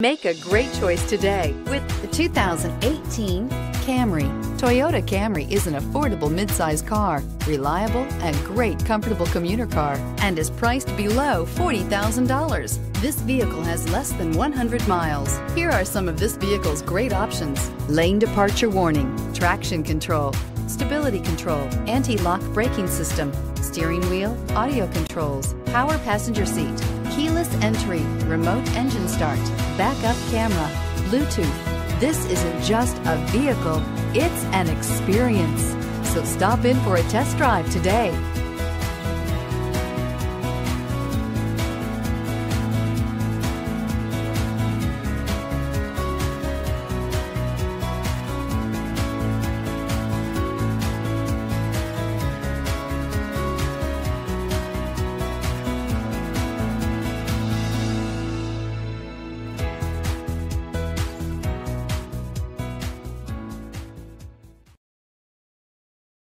Make a great choice today with The 2018 Camry. Toyota Camry is an affordable midsize car, reliable and great comfortable commuter car, and is priced below $40,000. This vehicle has less than 100 miles. Here are some of this vehicle's great options. Lane departure warning, traction control, stability control, anti-lock braking system, steering wheel, audio controls, power passenger seat, keyless entry, remote engine start, backup camera, Bluetooth. This isn't just a vehicle, it's an experience. So stop in for a test drive today.